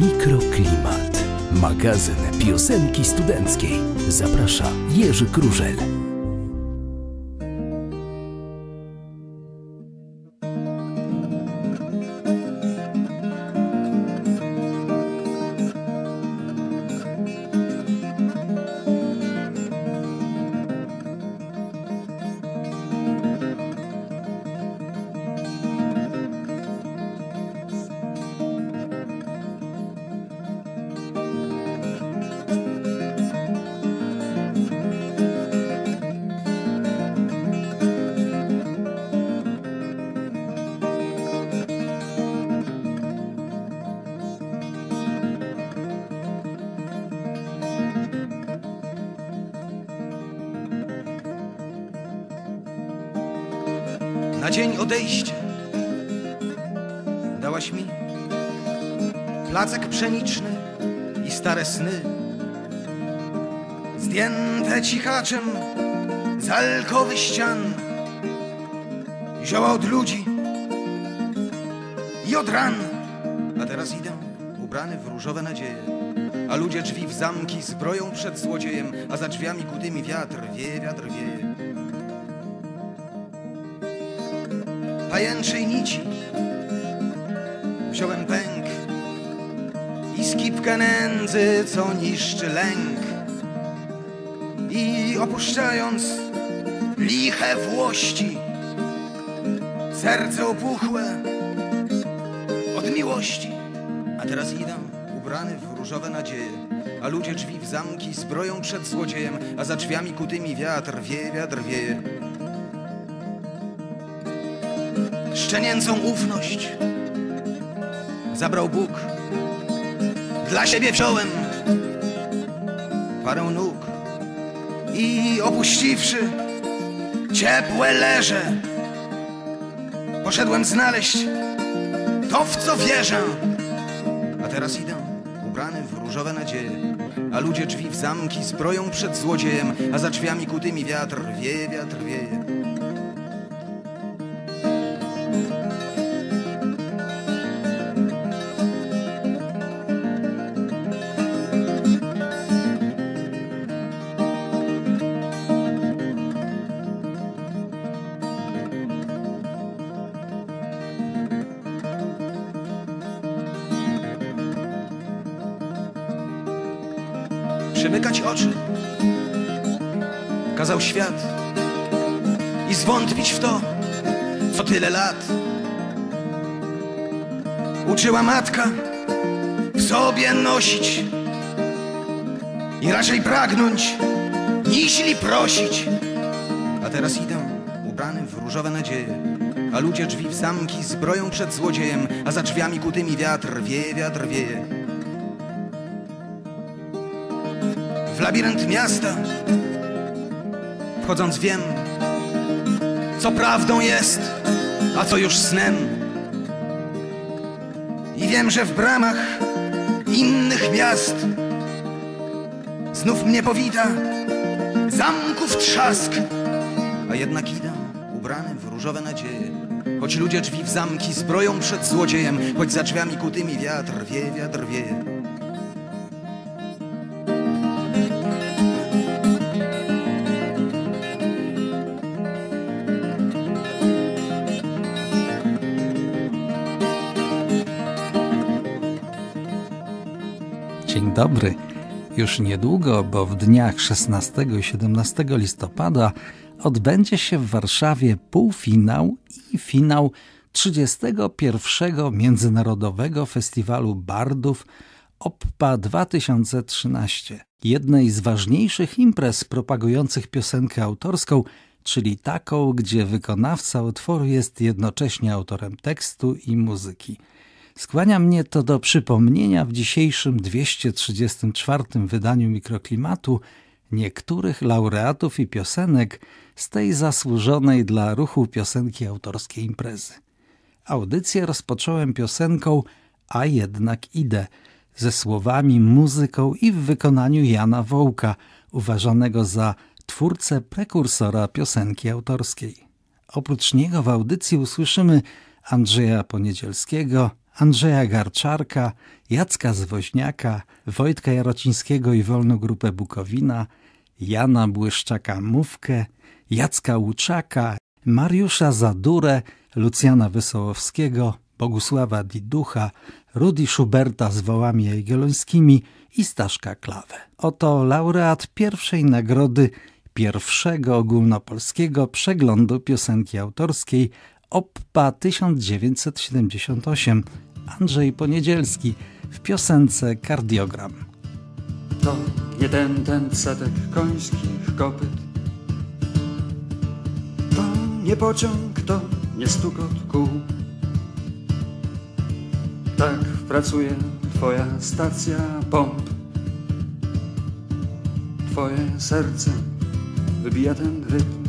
Mikroklimat. Magazyn piosenki studenckiej. Zaprasza Jerzy Krużel. Cichaczem z alkowy ścian zioła od ludzi i od ran a teraz idę ubrany w różowe nadzieje a ludzie drzwi w zamki zbroją przed złodziejem a za drzwiami kutymi wiatr wieje, wiatr wieje pajęczej nici wziąłem pęk i skipkę nędzy, co niszczy lęk. Opuszczając liche włości, serce opuchłe od miłości. A teraz idę ubrany w różowe nadzieje, a ludzie drzwi w zamki zbroją przed złodziejem, a za drzwiami kutymi wiatr wieje, wiatr wieje. szczenięcą ufność zabrał Bóg. Dla siebie wziąłem parę nóg i opuściwszy ciepłe leże, poszedłem znaleźć to, w co wierzę. A teraz idę ubrany w różowe nadzieje, a ludzie drzwi w zamki zbroją przed złodziejem, a za drzwiami kutymi wiatr wieje, wiatr wieje. Świat i zwątpić w to, co tyle lat. Uczyła matka w sobie nosić i raczej pragnąć, niźli prosić. A teraz idę ubrany w różowe nadzieje, a ludzie drzwi w zamki zbroją przed złodziejem, a za drzwiami kutymi wiatr wieje, wiatr wieje. w labirynt miasta. Wchodząc wiem, co prawdą jest, a co już snem. I wiem, że w bramach innych miast znów mnie powita zamków trzask, a jednak idę ubrany w różowe nadzieje. Choć ludzie drzwi w zamki zbroją przed złodziejem, choć za drzwiami kutymi wiatr wieje, wiatr wieje. Dobry. Już niedługo, bo w dniach 16 i 17 listopada odbędzie się w Warszawie półfinał i finał 31. Międzynarodowego Festiwalu Bardów OPPA 2013, jednej z ważniejszych imprez propagujących piosenkę autorską, czyli taką, gdzie wykonawca utworu jest jednocześnie autorem tekstu i muzyki. Skłania mnie to do przypomnienia w dzisiejszym 234 wydaniu mikroklimatu niektórych laureatów i piosenek z tej zasłużonej dla ruchu piosenki autorskiej imprezy. Audycję rozpocząłem piosenką A jednak idę, ze słowami, muzyką i w wykonaniu Jana Wołka, uważanego za twórcę prekursora piosenki autorskiej. Oprócz niego w audycji usłyszymy Andrzeja Poniedzielskiego, Andrzeja Garczarka, Jacka Zwoźniaka, Wojtka Jarocińskiego i Wolną Grupę Bukowina, Jana Błyszczaka-Mówkę, Jacka Łuczaka, Mariusza Zadurę, Lucjana Wesołowskiego, Bogusława Diducha, Rudi Schuberta z wołami jagiellońskimi i Staszka Klawę. Oto laureat pierwszej nagrody pierwszego ogólnopolskiego przeglądu piosenki autorskiej OPPA 1978 Andrzej Poniedzielski w piosence Kardiogram. To nie ten, ten setek końskich kopyt. To nie pociąg, to nie stukot kół. Tak pracuje twoja stacja pomp. Twoje serce wybija ten rytm.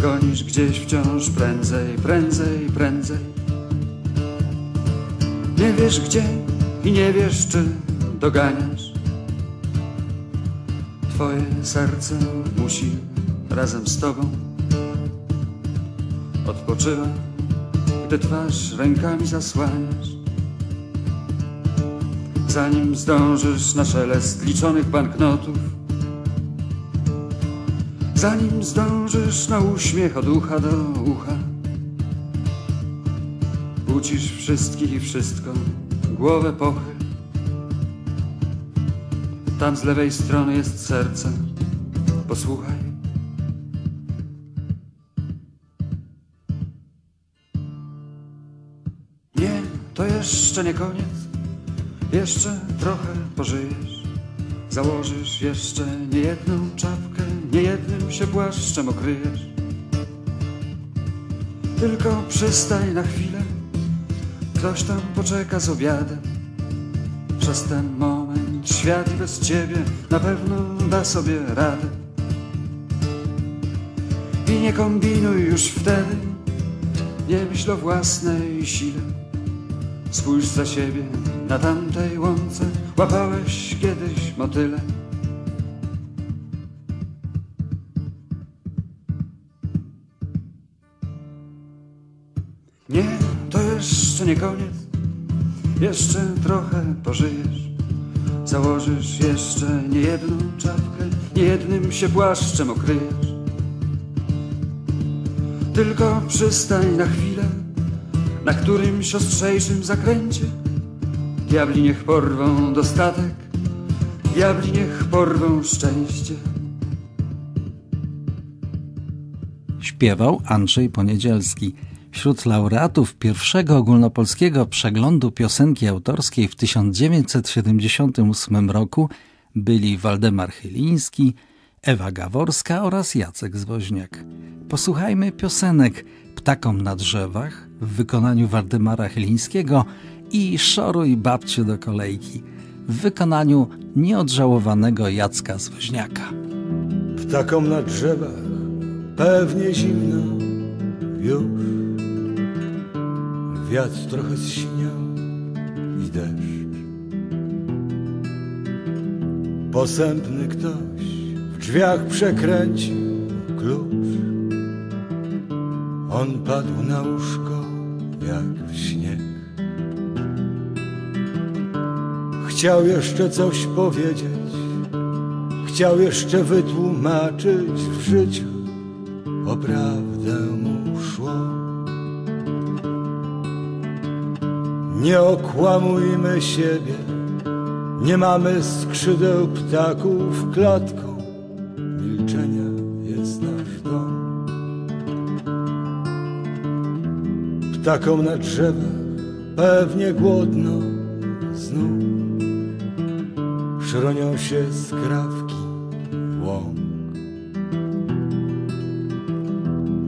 Gonisz gdzieś wciąż prędzej, prędzej, prędzej. Nie wiesz gdzie i nie wiesz czy doganiasz. Twoje serce musi razem z tobą odpoczywa, gdy twarz rękami zasłaniasz. Zanim zdążysz na szelest liczonych banknotów, zanim zdążysz na uśmiech od ucha do ucha. Budzisz wszystkich i wszystko, głowę pochyl. Tam z lewej strony jest serce, posłuchaj. Nie, to jeszcze nie koniec, jeszcze trochę pożyjesz. Założysz jeszcze niejedną czapkę, niejednym się płaszczem okryjesz. Tylko przystań na chwilę, ktoś tam poczeka z obiadem. Przez ten moment świat bez ciebie na pewno da sobie radę. I nie kombinuj już wtedy, nie myśl o własnej sile. Spójrz za siebie na tamtej łące, łapałeś kiedyś motyle. Nie koniec, jeszcze trochę pożyjesz. Założysz jeszcze niejedną czapkę, niejednym się płaszczem okryjesz. Tylko przystań na chwilę, na którymś ostrzejszym zakręcie. Diabli niech porwą dostatek, diabli niech porwą szczęście. Śpiewał Andrzej Poniedzielski. Wśród laureatów pierwszego ogólnopolskiego przeglądu piosenki autorskiej w 1978 roku byli Waldemar Chyliński, Ewa Gaworska oraz Jacek Zwoźniak. Posłuchajmy piosenek Ptakom na drzewach w wykonaniu Waldemara Chylińskiego i Szoruj babciu do kolejki w wykonaniu nieodżałowanego Jacka Zwoźniaka. Ptakom na drzewach pewnie zimno już Wiatr trochę zsiniał i deszcz. Posępny ktoś w drzwiach przekręcił klucz. On padł na łóżko jak w śnieg. Chciał jeszcze coś powiedzieć. Chciał jeszcze wytłumaczyć w życiu O Nie okłamujmy siebie. Nie mamy skrzydeł ptaków klatką. Milczenia jest nasz dom. Ptakom na drzewach pewnie głodno znów. Szronią się skrawki łąk.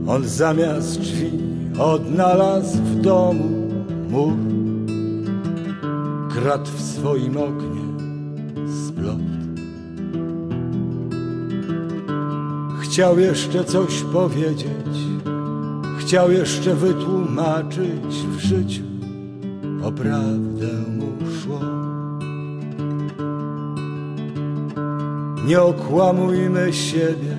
On zamiast drzwi odnalazł w domu mur Krat w swoim oknie splot Chciał jeszcze coś powiedzieć Chciał jeszcze wytłumaczyć w życiu O prawdę mu szło. Nie okłamujmy siebie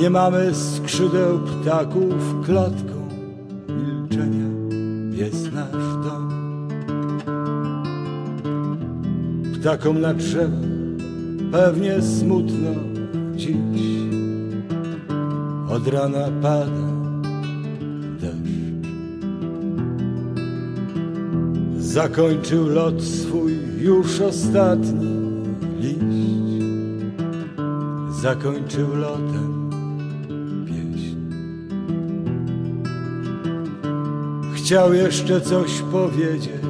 Nie mamy skrzydeł ptaków milczenia ptakom na drzewa pewnie smutno dziś. Od rana pada deszcz. Zakończył lot swój już ostatni liść. Zakończył lotem pieśń. Chciał jeszcze coś powiedzieć,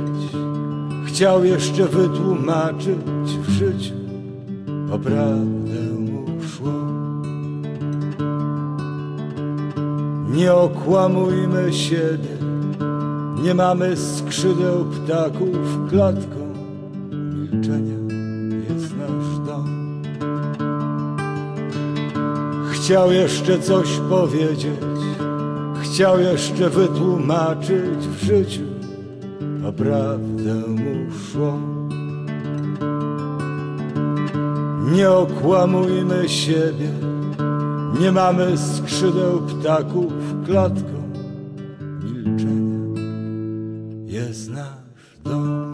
chciał jeszcze wytłumaczyć w życiu, poprawdę mu szło. Nie okłamujmy siebie, nie mamy skrzydeł ptaków. Klatką milczenia jest nasz dom. Chciał jeszcze coś powiedzieć, chciał jeszcze wytłumaczyć w życiu, a prawdę mu szło. Nie okłamujmy siebie, nie mamy skrzydeł ptaków klatką milczenia jest nasz dom.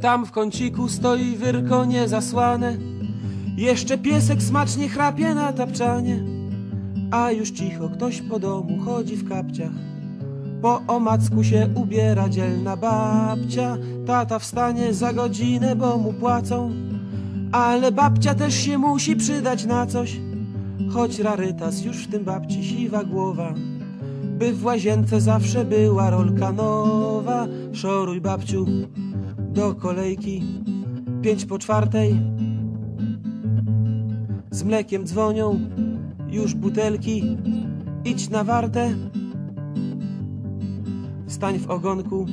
Tam w kąciku stoi wyrko niezasłane Jeszcze piesek smacznie chrapie na tapczanie A już cicho ktoś po domu chodzi w kapciach Po omacku się ubiera dzielna babcia Tata wstanie za godzinę, bo mu płacą Ale babcia też się musi przydać na coś Choć rarytas już w tym babci siwa głowa by w łazience zawsze była rolka nowa. Szoruj babciu do kolejki, pięć po czwartej. Z mlekiem dzwonią. Już butelki, idź na wartę. Stań w ogonku,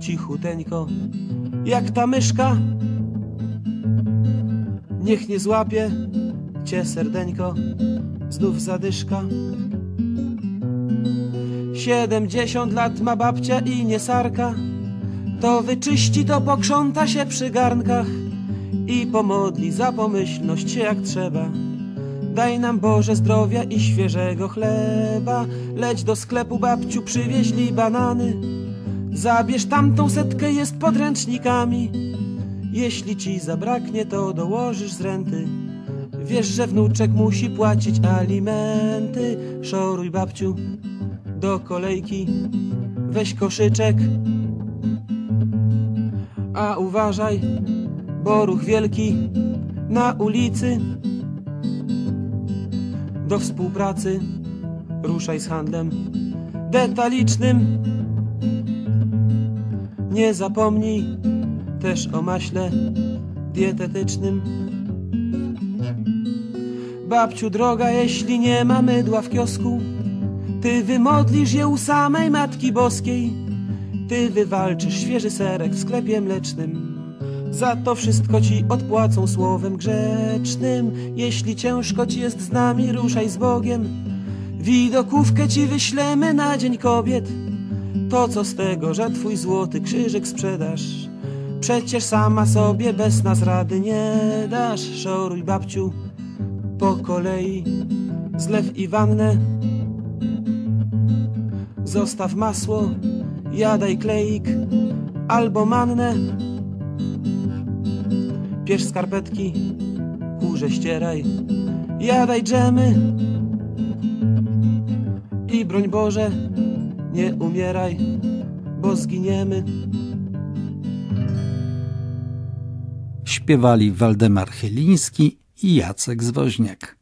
cichuteńko, jak ta myszka. Niech nie złapie cię serdeńko, znów zadyszka. Siedemdziesiąt lat ma babcia i nie sarka To wyczyści, to pokrząta się przy garnkach I pomodli za pomyślność się jak trzeba. Daj nam Boże zdrowia i świeżego chleba. Leć do sklepu babciu, przywieźli banany. Zabierz tamtą setkę, jest podręcznikami Jeśli ci zabraknie, to dołożysz z renty. Wiesz, że wnuczek musi płacić alimenty. Szoruj babciu do kolejki, weź koszyczek. A uważaj, bo ruch wielki na ulicy. Do współpracy ruszaj z handlem detalicznym. Nie zapomnij też o maśle dietetycznym. Babciu droga, jeśli nie ma mydła w kiosku, ty wymodlisz je u samej Matki Boskiej Ty wywalczysz świeży serek w sklepie mlecznym Za to wszystko ci odpłacą słowem grzecznym. Jeśli ciężko ci jest z nami, ruszaj z Bogiem. Widokówkę ci wyślemy na Dzień Kobiet. To co z tego, że twój złoty krzyżyk sprzedasz. Przecież sama sobie bez nas rady nie dasz. Szoruj babciu po kolei. Zlew i wannę. Zostaw masło, jadaj kleik albo mannę. Pierz skarpetki, kurze ścieraj, jadaj dżemy. I broń Boże, nie umieraj, bo zginiemy. Śpiewali Waldemar Chyliński i Jacek Zwoźniak.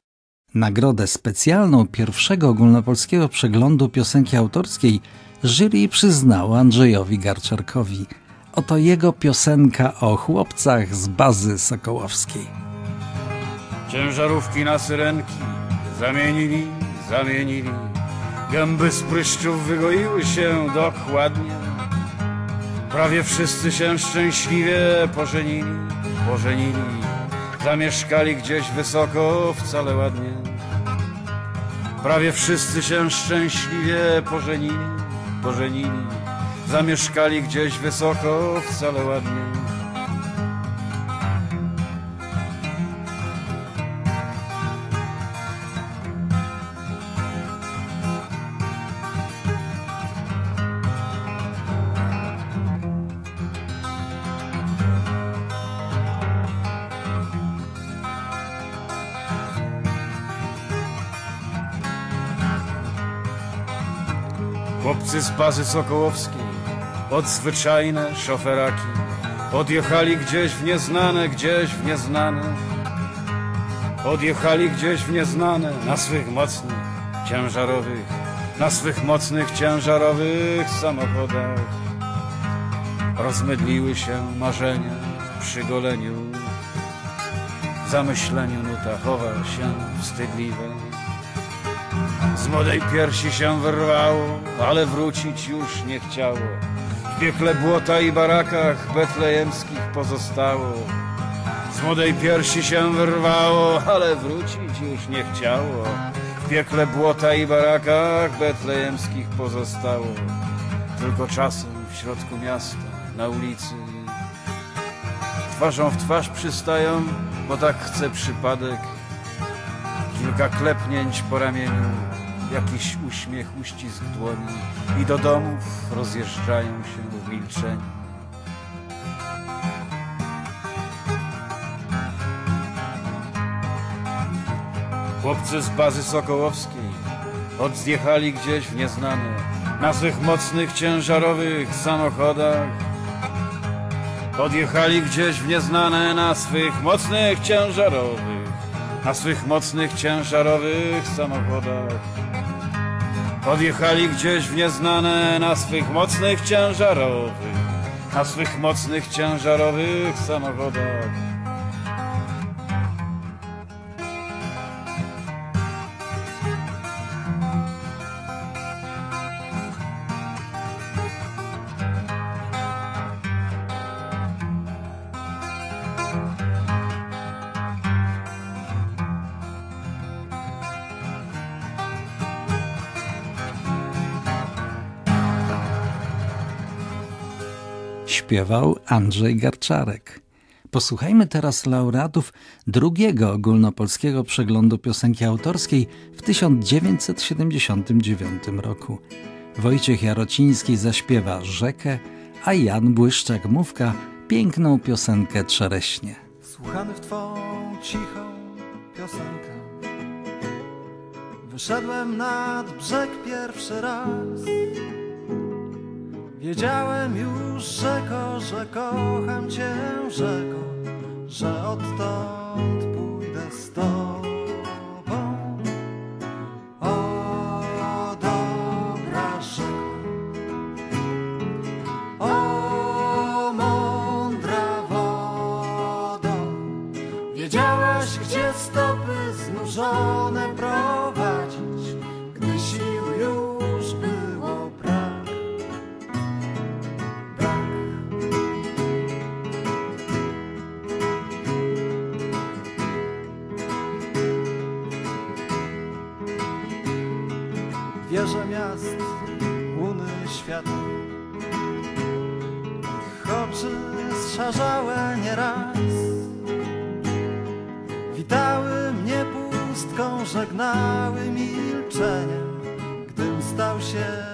Nagrodę specjalną pierwszego ogólnopolskiego przeglądu piosenki autorskiej jury przyznało Andrzejowi Garczarkowi. Oto jego piosenka o chłopcach z bazy sokołowskiej. Ciężarówki na syrenki zamienili, zamienili. Gęby z pryszczów wygoiły się dokładnie. Prawie wszyscy się szczęśliwie pożenili, pożenili Zamieszkali gdzieś wysoko, wcale ładnie. Prawie wszyscy się szczęśliwie pożenili, pożenili. Zamieszkali gdzieś wysoko, wcale ładnie. Chłopcy z bazy Sokołowskiej odzwyczajne szoferaki, odjechali gdzieś w nieznane, gdzieś w nieznane. Odjechali gdzieś w nieznane na swych mocnych, ciężarowych, na swych mocnych, ciężarowych samochodach. Rozmydliły się marzenia przy goleniu, w zamyśleniu nuta chowa się wstydliwe. Z młodej piersi się wyrwało, ale wrócić już nie chciało. W piekle błota i barakach betlejemskich pozostało. Z młodej piersi się wyrwało, ale wrócić już nie chciało. W piekle błota i barakach betlejemskich pozostało. Tylko czasem w środku miasta, na ulicy, twarzą w twarz przystają, bo tak chce przypadek. Kilka klepnięć po ramieniu, jakiś uśmiech, uścisk dłoni i do domów rozjeżdżają się w milczeniu. Chłopcy z bazy Sokołowskiej odjechali gdzieś w nieznane na swych mocnych, ciężarowych samochodach. Odjechali gdzieś w nieznane na swych mocnych, ciężarowych, na swych mocnych, ciężarowych samochodach. Odjechali gdzieś w nieznane na swych mocnych, ciężarowych, na swych mocnych, ciężarowych samochodach. Śpiewał Andrzej Garczarek. Posłuchajmy teraz laureatów drugiego ogólnopolskiego przeglądu piosenki autorskiej w 1979 roku. Wojciech Jarociński zaśpiewa Rzekę, a Jan Błyszczak-Mówka piękną piosenkę Czereśnie. Słuchany w twą cichą piosenkę Wyszedłem nad brzeg pierwszy raz Wiedziałem już, rzeko, że kocham cię, rzeko, że odtąd pójdę z tobą. Wieże miast, łuny świata. Ich oczy zszarzałe nieraz. Witały mnie pustką, żegnały milczeniem Gdym stał się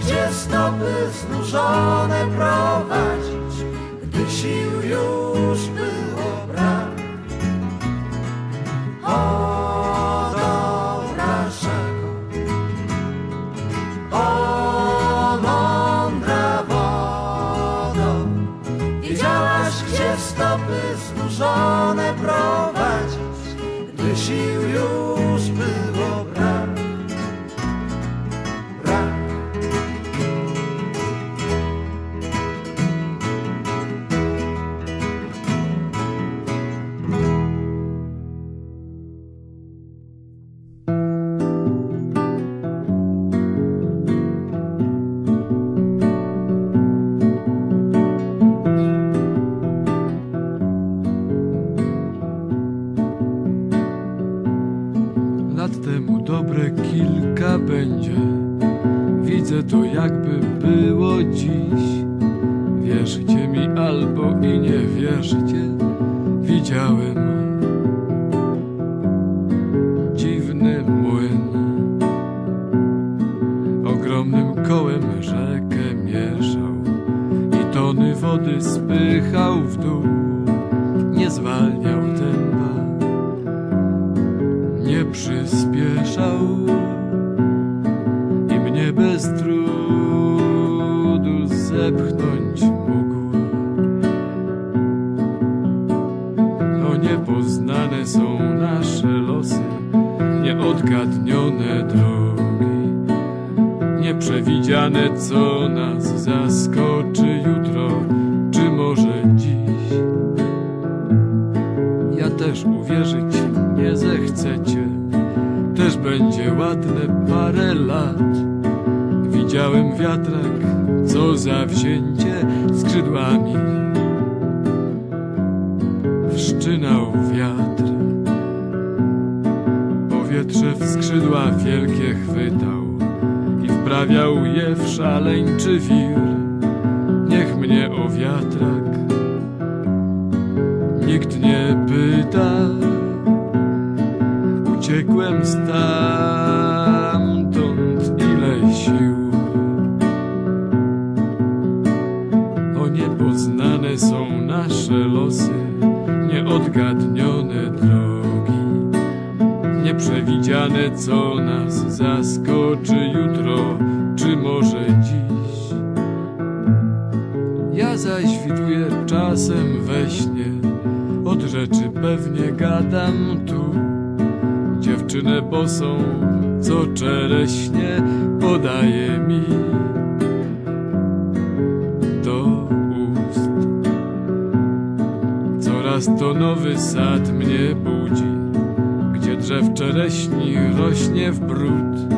gdzie stopy znużone prowadzić, gdy sił już było nieodgadnione drogi, nieprzewidziane, co nas zaskoczy jutro, czy może dziś. Ja też uwierzyć nie zechcecie. Też będzie ładne parę lat. Widziałem wiatrak, co zawzięcie skrzydłami wszczynał skrzydła wielkie chwytał i wprawiał je w szaleńczy wir. Niech mnie o wiatrak nikt nie pyta. Uciekłem stamtąd ile sił. O niepoznane są nasze losy, nieodgadnione nieprzewidziane, co nas zaskoczy jutro, czy może dziś. Ja zaś widuję czasem we śnie, od rzeczy pewnie gadam tu. Dziewczynę bosą, co czereśnie podaje mi. Coraz to nowy sad mnie budzi, gdzie drzew czereśni rośnie w brud,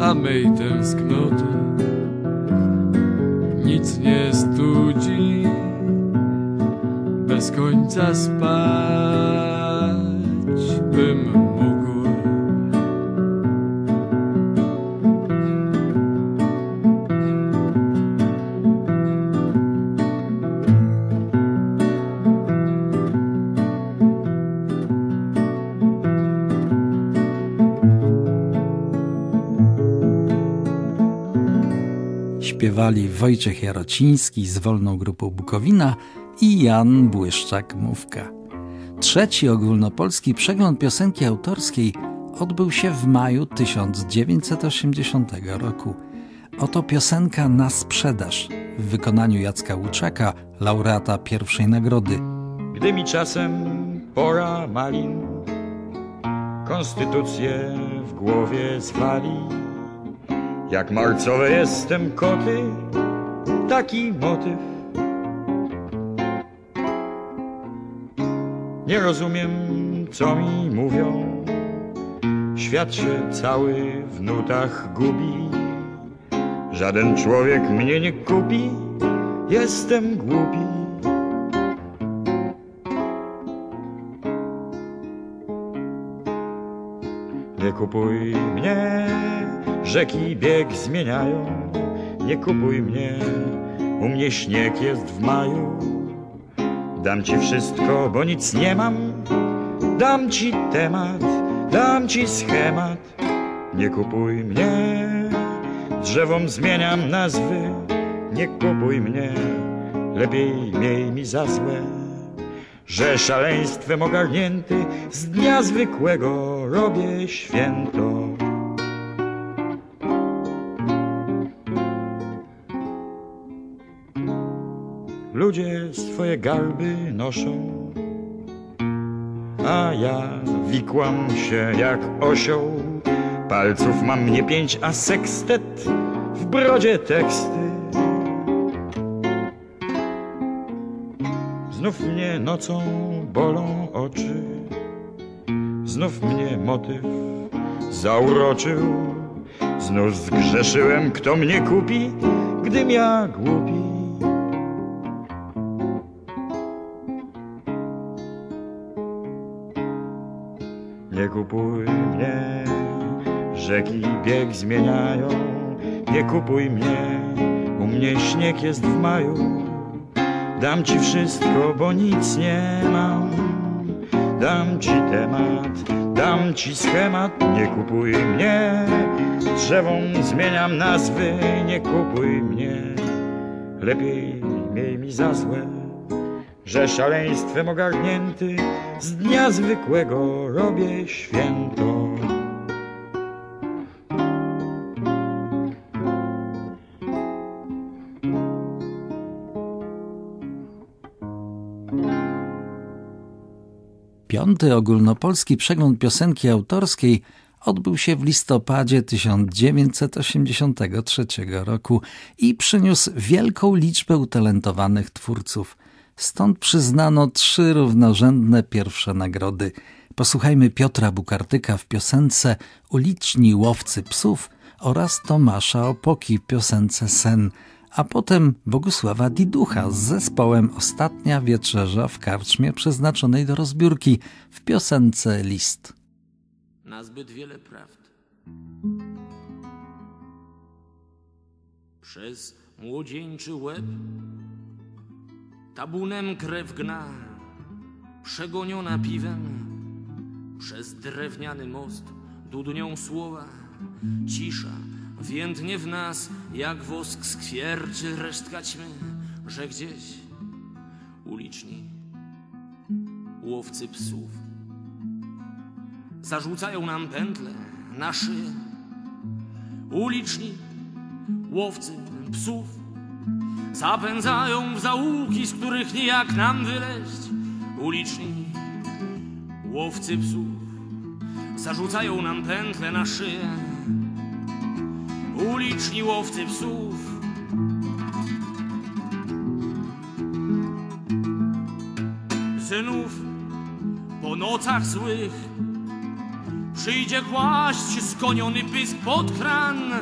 a mej tęsknoty nic nie studzi. Bez końca spać bym Śpiewali Wojciech Jarociński z Wolną Grupą Bukowina i Jan Błyszczak-Mówka. Trzeci ogólnopolski przegląd piosenki autorskiej odbył się w maju 1980 roku. Oto piosenka na sprzedaż w wykonaniu Jacka Łuczaka, laureata pierwszej nagrody. Gdy mi czasem pora malin, konstytucję w głowie zwali. Jak marcowe jestem koty, taki motyw. Nie rozumiem, co mi mówią. Świat się cały w nutach gubi. Żaden człowiek mnie nie kupi, jestem głupi. Nie kupuj mnie, rzeki bieg zmieniają. Nie kupuj mnie, u mnie śnieg jest w maju. Dam ci wszystko, bo nic nie mam. Dam ci temat, dam ci schemat. Nie kupuj mnie, drzewom zmieniam nazwy. Nie kupuj mnie, lepiej miej mi za złe że szaleństwem ogarnięty z dnia zwykłego robię święto. Ludzie swoje garby noszą, a ja wikłam się jak osioł. Palców mam nie pięć, a sekstet w brodzie teksty. Znów mnie nocą bolą oczy, znów mnie motyw zauroczył. Znów zgrzeszyłem, kto mnie kupi, gdym ja głupi. Rzeki bieg zmieniają. Nie kupuj mnie, u mnie śnieg jest w maju. Dam ci wszystko, bo nic nie mam. Dam ci temat, dam ci schemat. Nie kupuj mnie, drzewom zmieniam nazwy. Nie kupuj mnie, lepiej miej mi za złe że szaleństwem ogarnięty z dnia zwykłego robię święto. Piąty ogólnopolski przegląd piosenki autorskiej odbył się w listopadzie 1983 roku i przyniósł wielką liczbę utalentowanych twórców. Stąd przyznano trzy równorzędne pierwsze nagrody. Posłuchajmy Piotra Bukartyka w piosence Uliczni łowcy psów oraz Tomasza Opoki w piosence Sen, a potem Bogusława Diducha z zespołem Ostatnia Wieczerza w karczmie przeznaczonej do rozbiórki w piosence List. Na zbyt wiele prawd. Przez młodzieńczy łeb tabunem krew gna, przegoniona piwem, przez drewniany most dudnią słowa, cisza więdnie w nas, jak wosk skwierczy resztka ćmy, że gdzieś uliczni łowcy psów zarzucają nam pętle na szyję. Uliczni łowcy psów zapędzają w zaułki, z których nijak nam wyleść. Uliczni łowcy psów zarzucają nam pętle na szyję. Uliczni łowcy psów. Synów po nocach złych przyjdzie kłaść skoniony pysk pod kran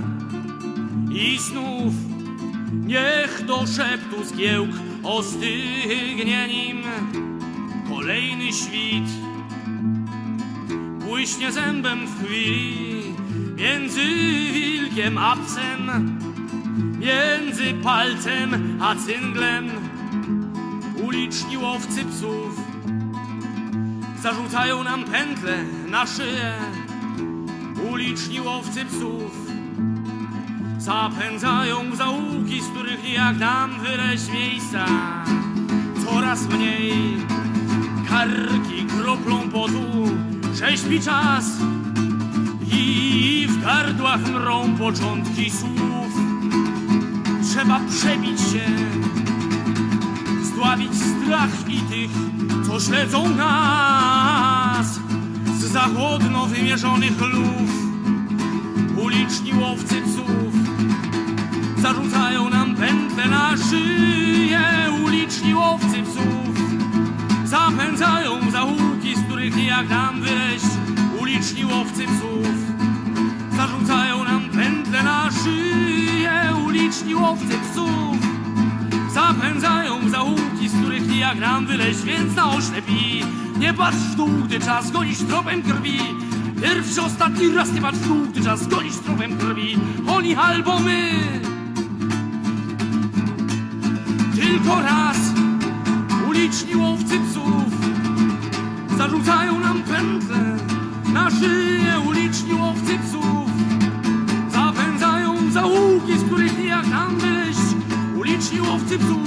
i znów niech do szeptu zgiełk ostygnie nim kolejny świt. Błyśnie zębem w chwili między wilkiem a psem między palcem a cynglem uliczni łowcy psów zarzucają nam pętle na szyję. Uliczni łowcy psów zapędzają w zaułki, z których jak nam wyleźć miejsca. Coraz mniej karki kroplą potu prześpi czas i w gardłach mrą początki słów. Trzeba przebić się, zdławić strach i tych, co śledzą nas z zachodno wymierzonych luf. Uliczni łowcy psów zarzucają nam pętle na szyję. Uliczni łowcy psów zapędzają zaułki, z których nijak nam wyleść. Uliczni łowcy psów zarzucają nam pętle na szyję. Uliczni łowcy psów zapędzają zaułki, z których nijak nam wyleźć, więc na oślepi. Nie patrz w dół, gdy czas gonić tropem krwi. Pierwszy, ostatni raz nie patrz w dół, gdy czas gonić tropem krwi. Oni albo my. Tylko raz uliczni łowcy psów zarzucają nam pętle na szyję. Uliczni łowcy psów zapędzają zaułki, z których nijak nam wyleźć. Uliczni łowcy psów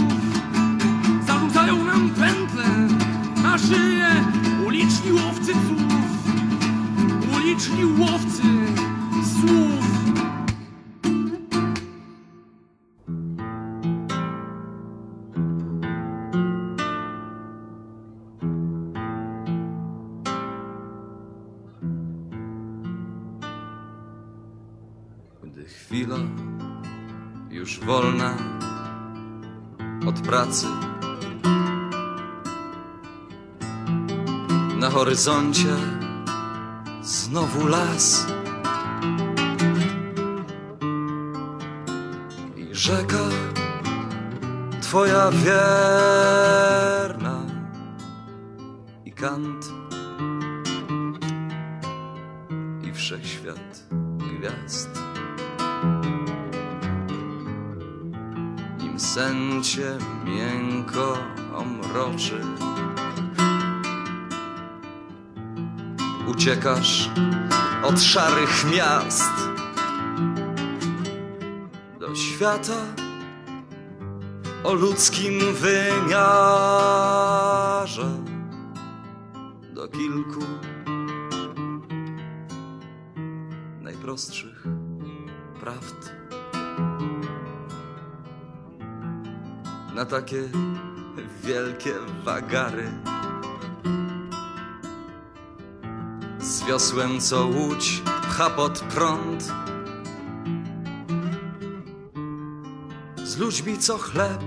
horyzoncie znowu las. I rzeka twoja wierna. I kant. I wszechświat gwiazd. Im sen cię miękko omroczy, uciekasz od szarych miast do świata o ludzkim wymiarze do kilku najprostszych prawd. Na takie wielkie wagary wiosłem, co łódź pcha pod prąd. Z ludźmi, co chleb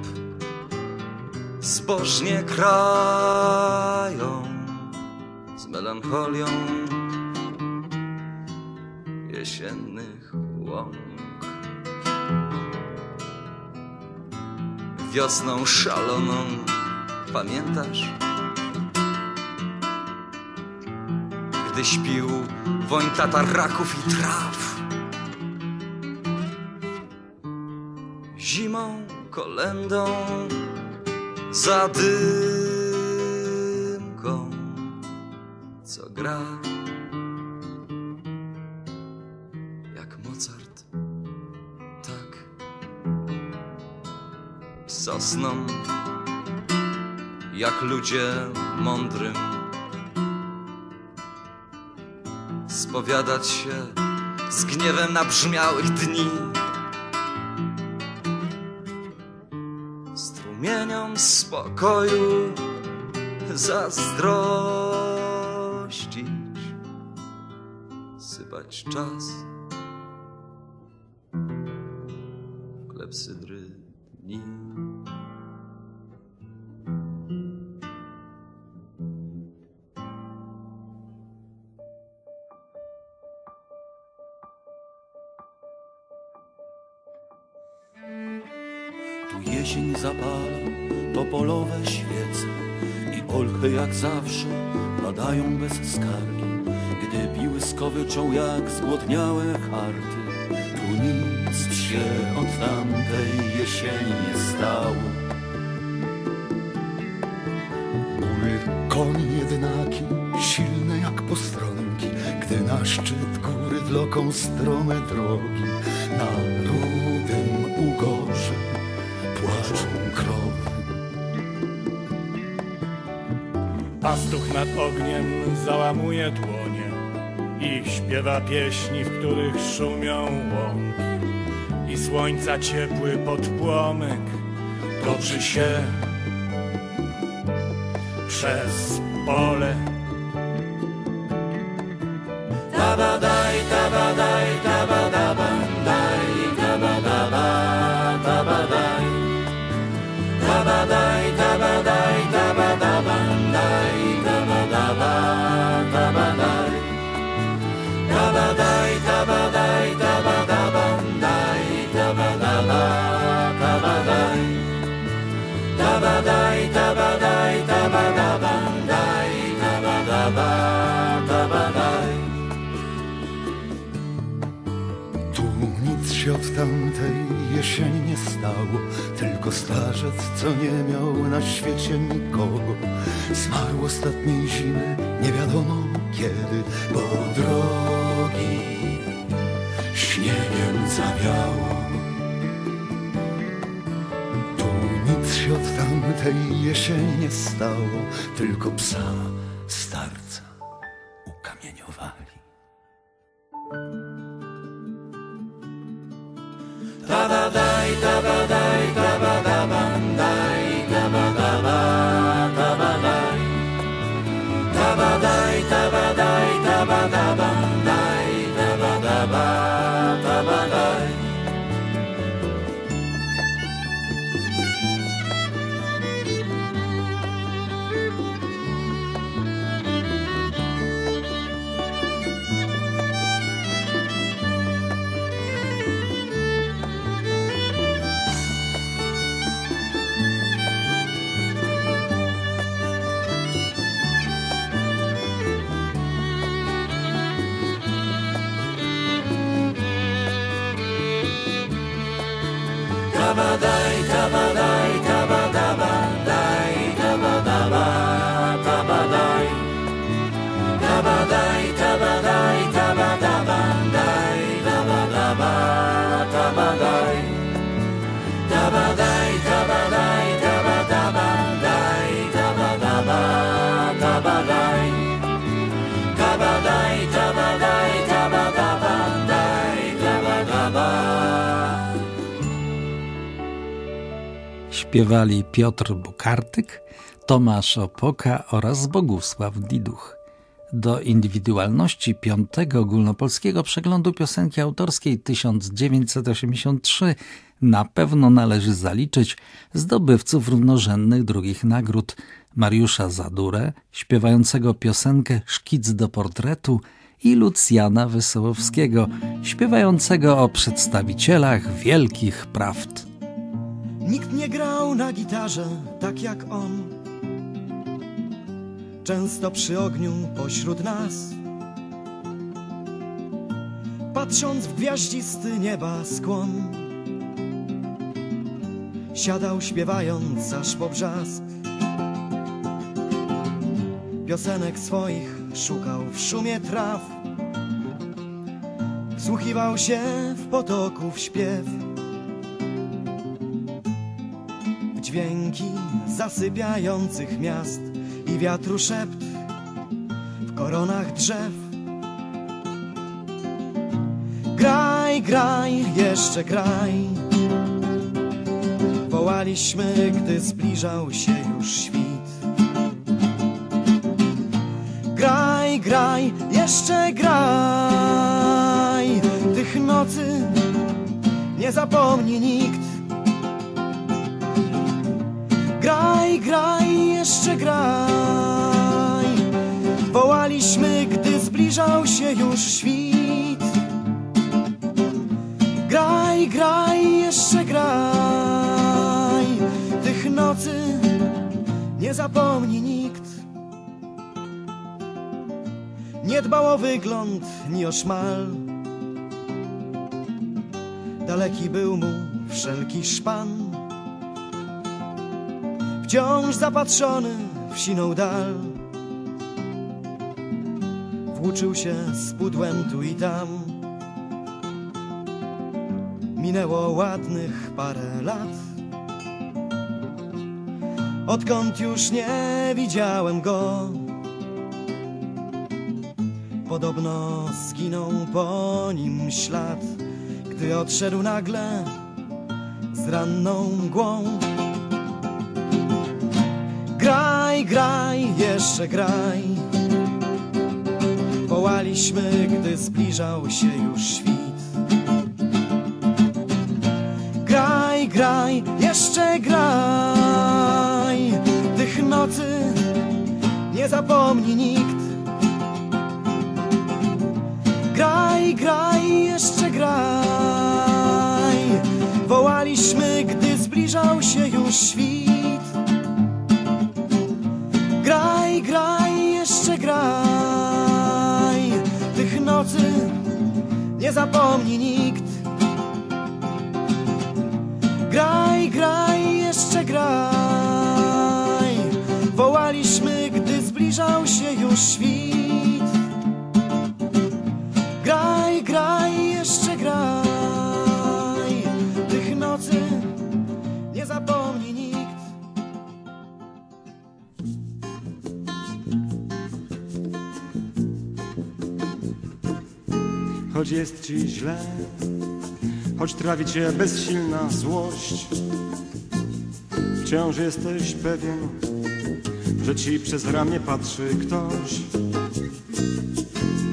zbożnie krają, z melancholią jesiennych łąk. Wiosną szaloną, pamiętasz? Gdy śpił woń tataraków i traw. Zimą kolendą za dymką, co gra jak Mozart, tak sosną, jak ludzie mądrym. Spowiadać się z gniewem nabrzmiałych dni. Strumieniom spokoju zazdrościć, sypać czas jak zgłodniałe harty. Tu nic się od tamtej jesieni nie stało. Ból koni jednaki, silne jak postronki, gdy na szczyt góry wloką strome drogi. Na rudym ugorze płaczą krowy. Pastuch nad ogniem załamuje dłonie i śpiewa pieśni, w których szumią łąki. I słońca ciepły podpłomyk toczy się przez pole. Jesieni nie stało, tylko starzec, co nie miał na świecie nikogo. Zmarł ostatniej zimy, nie wiadomo kiedy, bo drogi śniegiem zawiało. Tu nic się od tamtej jesieni nie stało, tylko psa starca ukamieniowali. Śpiewali Piotr Bukartyk, Tomasz Opoka oraz Bogusław Diduch. Do indywidualności piątego ogólnopolskiego przeglądu piosenki autorskiej 1983 na pewno należy zaliczyć zdobywców równorzędnych drugich nagród Mariusza Zadurę, śpiewającego piosenkę Szkic do portretu i Lucjana Wesołowskiego, śpiewającego o przedstawicielach wielkich prawd. Nikt nie grał na gitarze tak jak on. Często przy ogniu pośród nas. Patrząc w gwiaździsty nieba skłon, siadał śpiewając aż po brzask. Piosenek swoich szukał w szumie traw. Wsłuchiwał się w potoków śpiew. Dźwięki zasypiających miast i wiatru szept w koronach drzew. Graj, graj, jeszcze graj. Wołaliśmy, gdy zbliżał się już świt. Graj, graj, jeszcze graj. Tych nocy nie zapomni nikt. Graj, jeszcze graj. Wołaliśmy, gdy zbliżał się już świt. Graj, graj, jeszcze graj. Tych nocy nie zapomni nikt. Nie dbał o wygląd, ni o szmal. Daleki był mu wszelki szpan wciąż zapatrzony w siną dal. Włóczył się z pudłem tu i tam. Minęło ładnych parę lat. Odkąd już nie widziałem go, podobno zginął po nim ślad, gdy odszedł nagle z ranną mgłą. Graj, graj, jeszcze graj. Wołaliśmy, gdy zbliżał się już świt. Graj, graj, jeszcze graj. Tych nocy nie zapomni nikt. Graj, graj, jeszcze graj. Wołaliśmy, gdy zbliżał się już świt. Zapomni nikt. Graj, graj, jeszcze graj. Wołaliśmy, gdy zbliżał się już świt. Choć jest ci źle, choć trawi cię bezsilna złość. Wciąż jesteś pewien, że ci przez ramię patrzy ktoś.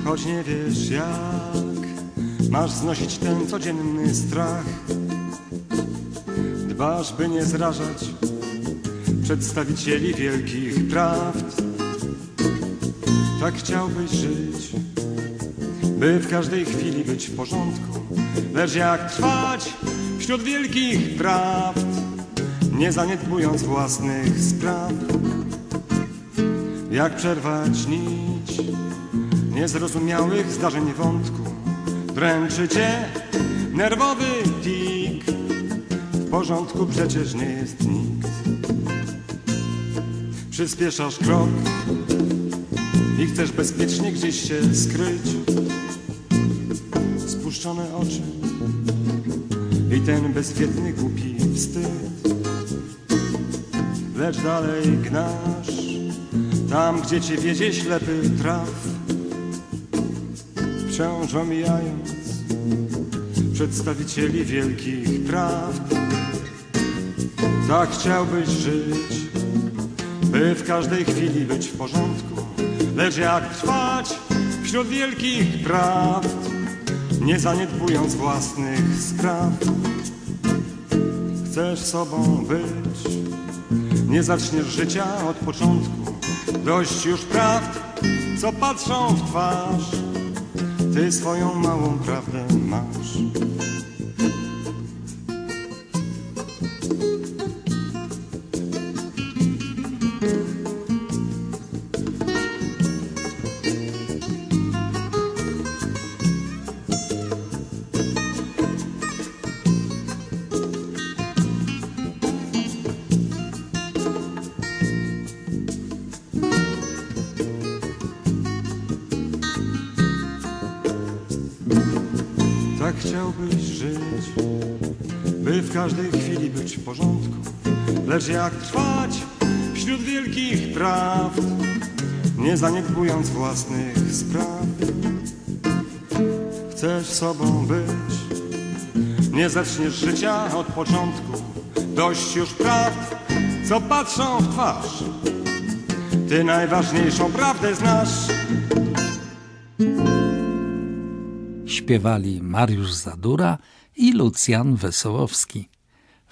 Choć nie wiesz jak, masz znosić ten codzienny strach. Dbasz, by nie zrażać przedstawicieli wielkich prawd. Tak chciałbyś żyć by w każdej chwili być w porządku, lecz jak trwać wśród wielkich prawd, nie zaniedbując własnych spraw. Jak przerwać nić niezrozumiałych zdarzeń wątku, dręczy cię nerwowy tik, w porządku przecież nie jest nikt. Przyspieszasz krok i chcesz bezpiecznie gdzieś się skryć. Oczy i ten bezwiedny głupi wstyd. Lecz dalej gnasz tam, gdzie cię wiedzie ślepy traf. Wciąż omijając przedstawicieli wielkich praw. Tak chciałbyś żyć, by w każdej chwili być w porządku, lecz jak trwać wśród wielkich praw, nie zaniedbując własnych spraw. Chcesz sobą być, nie zaczniesz życia od początku, dość już prawd, co patrzą w twarz, ty swoją małą prawdę masz. Lecz jak trwać wśród wielkich praw, nie zaniedbując własnych spraw. Chcesz sobą być, nie zaczniesz życia od początku. Dość już prawd, co patrzą w twarz. Ty najważniejszą prawdę znasz. Śpiewali Mariusz Zadura i Lucjan Wesołowski.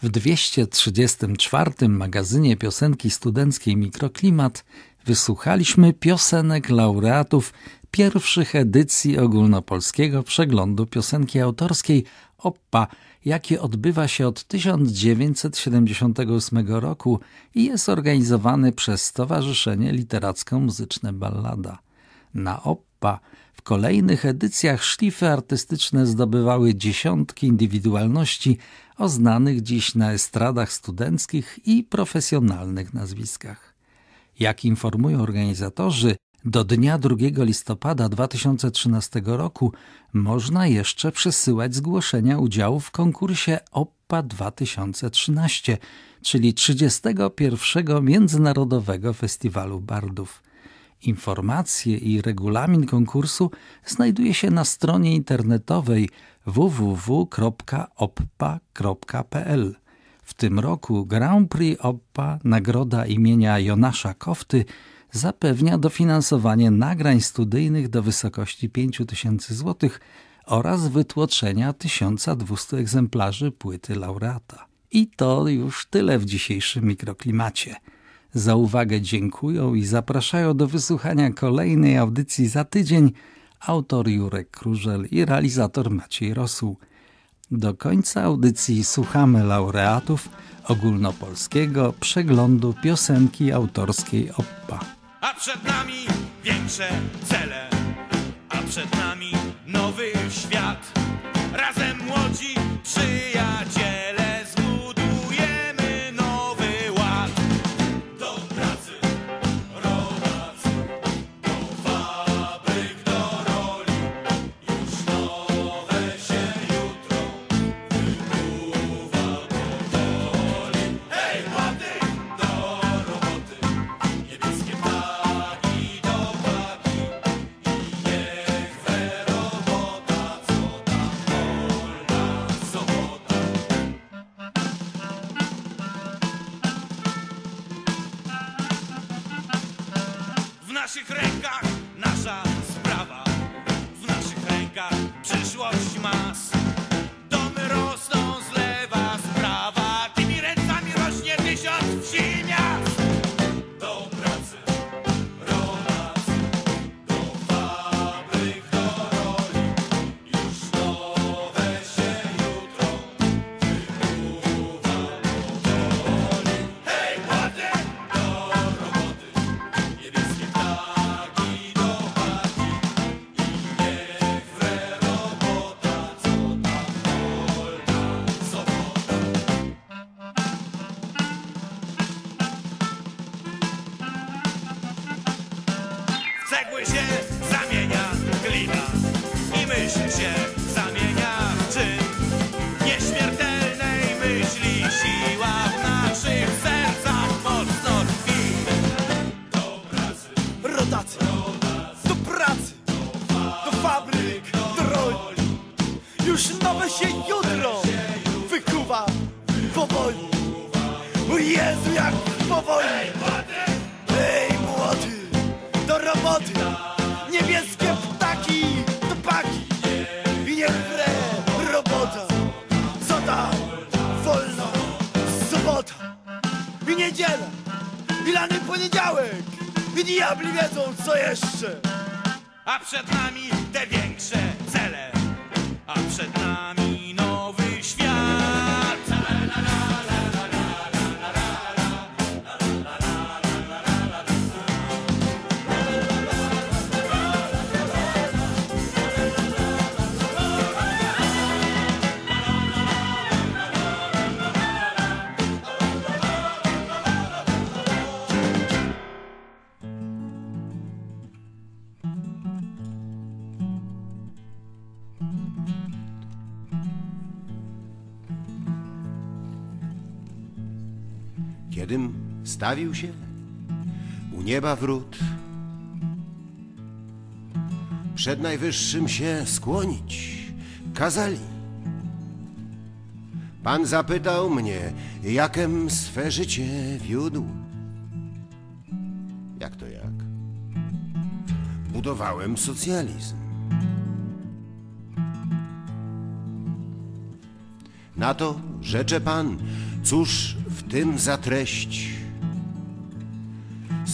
W 234 magazynie piosenki studenckiej Mikroklimat wysłuchaliśmy piosenek laureatów pierwszych edycji ogólnopolskiego przeglądu piosenki autorskiej OPPA, jakie odbywa się od 1978 roku i jest organizowany przez Stowarzyszenie Literacko-Muzyczne Ballada. Na OPPA w kolejnych edycjach szlify artystyczne zdobywały dziesiątki indywidualności o znanych dziś na estradach studenckich i profesjonalnych nazwiskach. Jak informują organizatorzy, do dnia 2 listopada 2013 roku można jeszcze przesyłać zgłoszenia udziału w konkursie OPPA 2013, czyli 31. Międzynarodowego Festiwalu Bardów. Informacje i regulamin konkursu znajduje się na stronie internetowej www.oppa.pl. W tym roku Grand Prix Oppa, nagroda imienia Jonasza Kofty, zapewnia dofinansowanie nagrań studyjnych do wysokości 5000 zł oraz wytłoczenia 1200 egzemplarzy płyty laureata. I to już tyle w dzisiejszym mikroklimacie. Za uwagę dziękują i zapraszają do wysłuchania kolejnej audycji za tydzień autor Jurek Krużel i realizator Maciej Rosół. Do końca audycji słuchamy laureatów ogólnopolskiego przeglądu piosenki autorskiej OPPA. A przed nami większe cele, a przed nami nowy świat. Razem młodzi przyjaciele W naszych te większe cele, a przed nami stawił się u nieba wrót, przed najwyższym się skłonić kazali. Pan zapytał mnie, jakem swe życie wiódł. Jak to jak? Budowałem socjalizm. Na to rzecze pan, cóż w tym za treść?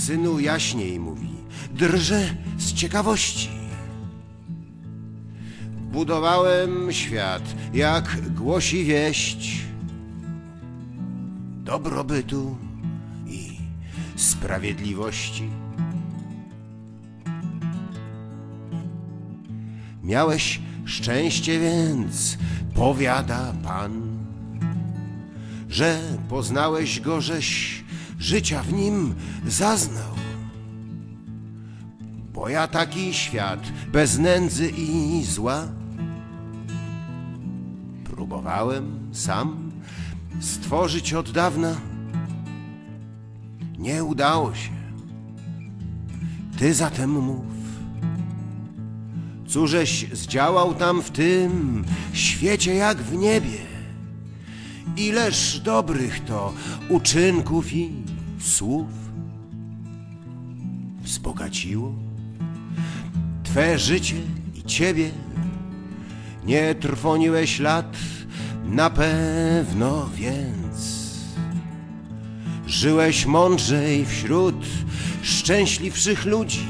Synu jaśniej mówi, drże z ciekawości. Budowałem świat, jak głosi wieść, dobrobytu i sprawiedliwości. Miałeś szczęście więc, powiada Pan, że poznałeś go, żeś życia w nim zaznał. Bo ja taki świat bez nędzy i zła próbowałem sam stworzyć od dawna. Nie udało się. Ty zatem mów, cóżeś zdziałał tam w tym świecie jak w niebie. Ileż dobrych to uczynków i słów? Wzbogaciło? Twe życie i ciebie. Nie trwoniłeś lat, na pewno więc. Żyłeś mądrzej wśród szczęśliwszych ludzi,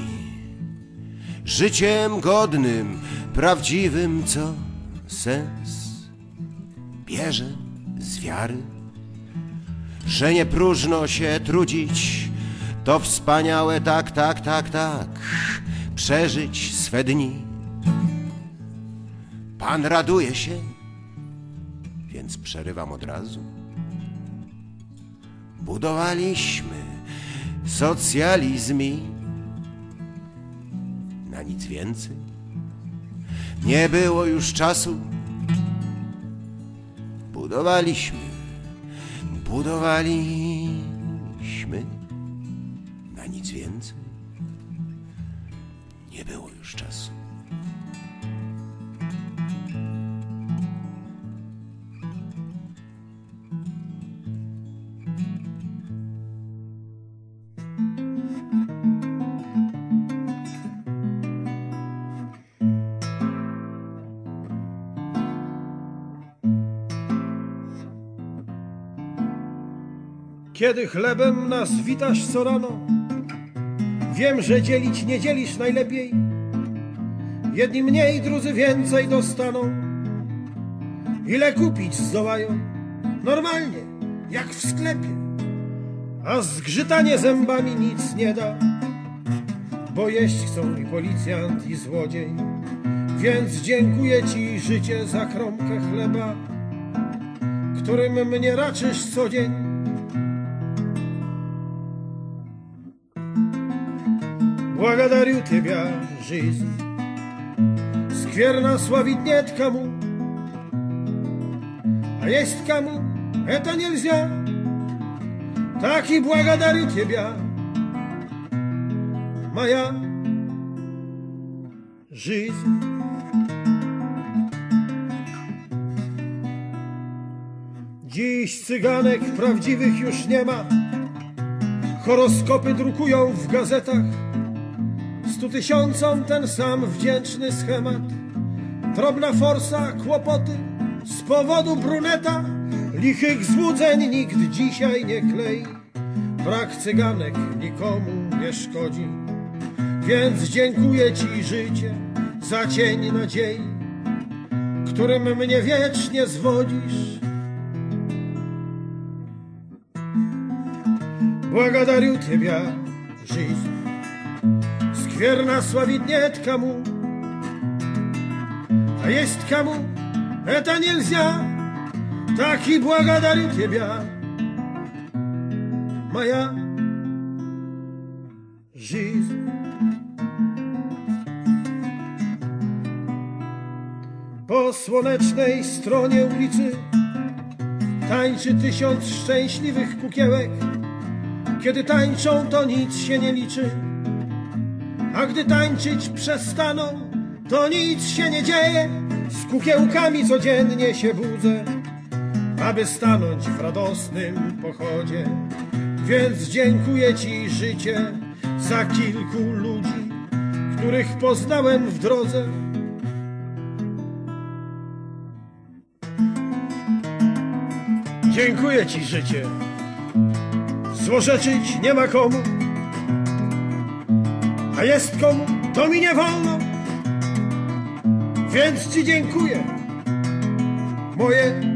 życiem godnym, prawdziwym, co sens bierze z wiary, że nie próżno się trudzić, to wspaniałe, tak, tak, tak, tak, przeżyć swe dni. Pan raduje się, więc przerywam od razu. Budowaliśmy socjalizm i na nic więcej. Nie było już czasu. Budowaliśmy, budowaliśmy na nic więcej. Nie było już czasu. Kiedy chlebem nas witasz co rano, wiem, że dzielić nie dzielisz najlepiej. Jedni mniej, drudzy więcej dostaną. Ile kupić zdołają? Normalnie, jak w sklepie. A zgrzytanie zębami nic nie da, bo jeść chcą i policjant, i złodziej. Więc dziękuję ci, życie, za kromkę chleba, którym mnie raczysz co dzień. Благодарю тебя, жизнь. Скверно славить нет кому, а есть кому это нельзя. Так и благодарю тебя, моя жизнь. Dziś cyganek prawdziwych już nie ma. Horoskopy drukują w gazetach. Stu tysiącom ten sam wdzięczny schemat. Drobna forsa, kłopoty z powodu bruneta. Lichych złudzeń nikt dzisiaj nie klei. Brak cyganek nikomu nie szkodzi. Więc dziękuję Ci życie za cień nadziei, którym mnie wiecznie zwodzisz. Благодарю тебя, жизнь. Скверно славить нет кому, а есть кому это нельзя. Так и благодарю тебя, моя жизнь. Po słonecznej stronie ulicy tańczy tysiąc szczęśliwych kukiełek. Kiedy tańczą, to nic się nie liczy, a gdy tańczyć przestaną, to nic się nie dzieje. Z kukiełkami codziennie się budzę, aby stanąć w radosnym pochodzie. Więc dziękuję Ci, życie, za kilku ludzi, których poznałem w drodze. Dziękuję Ci, życie. Złorzeczyć nie ma komu, a jest komu, to mi nie wolno. Więc Ci dziękuję, moje